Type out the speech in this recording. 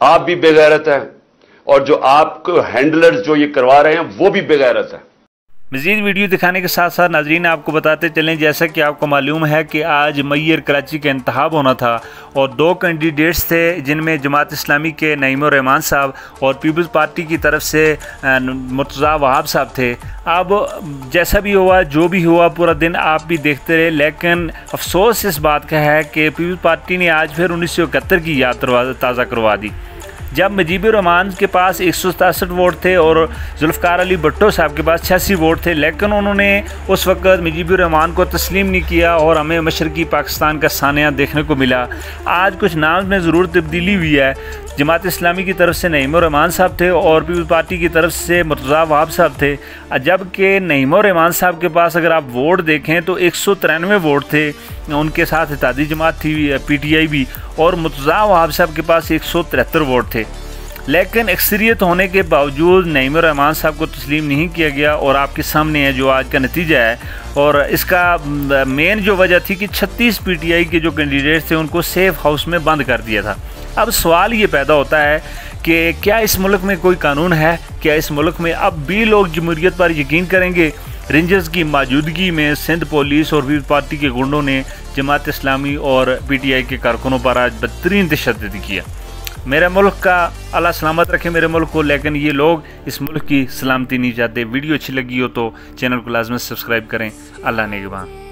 آپ بھی بغیرت ہیں اور جو آپ کو ہینڈلرز جو یہ کروا رہے ہیں وہ بھی بغیرت ہیں۔ مزید ویڈیو دکھانے کے ساتھ ساتھ ناظرین آپ کو بتاتے چلیں، جیسا کہ آپ کو معلوم ہے کہ آج میئر کراچی کا انتخاب ہونا تھا اور دو کینڈیڈیٹس تھے جن میں جماعت اسلامی کے نعیم الرحمان صاحب اور پیپلز پارٹی کی طرف سے مرتضیٰ وہاب صاحب تھے۔ اب جیسا بھی ہوا، جو بھی ہوا، پورا دن آپ بھی دیکھتے رہے۔ لیکن افسوس اس بات کا ہے کہ پیپلز پارٹی نے آج پھر انیس سو اکہتر کی یاد تازہ کروا دی۔ جب مجیب الرحمان کے پاس ایک سو ستاسٹھ ووٹ تھے اور ذوالفقار علی بٹو صاحب کے پاس چھیاسی ووٹ تھے، لیکن انہوں نے اس وقت مجیب الرحمان کو تسلیم نہیں کیا اور ہمیں مشرقی پاکستان کا سانحہ دیکھنے کو ملا۔ آج کچھ نام میں ضرور تبدیلی ہوئی ہے۔ جماعت اسلامی کی طرف سے نعیم الرحمان صاحب تھے اور پیپل پارٹی کی طرف سے مرتضیٰ وہاب صاحب تھے۔ جبکہ نعیم الرحمان صاحب کے پاس اگر آپ ووٹ دیکھیں تو ایک سو ترانوے ووٹ تھے۔ ان کے ساتھ اتحادی جماعت تھی، پی ٹی آئی بھی، اور مرتضیٰ وہاب صاحب کے پاس ایک سو ترہتر ووٹ تھے۔ لیکن اکثریت ہونے کے باوجود نعیم الرحمان صاحب کو تسلیم نہیں کیا گیا اور آپ کے سامنے ہے جو آج کا نتیجہ ہے۔ اور اس کا مین جو وجہ تھی کہ چھتیس پی ٹی آئی کے جو کینڈیڈیٹ تھے، ان کو سیف ہاؤس میں بند کر دیا تھا۔ اب سوال یہ پیدا ہوتا ہے کہ کیا اس ملک میں کوئی قانون ہے؟ کیا اس ملک میں اب بھی لوگ جمہوریت پر یقین کریں گے؟ رینجرز کی موجودگی میں سندھ پولیس اور ویو پارٹی کے گنڈوں نے جماعت اسلامی اور پی ٹی آئی کے کارکنوں پر آج بدترین تشدد کیا میرے ملک کا اللہ سلامت رکھے میرے ملک کو، لیکن یہ لوگ اس ملک کی سلامتی نہیں چاہتے ویڈیو اچھی لگی ہو تو چینل کو لازمت سبسکرائب کریں۔ اللہ نگبان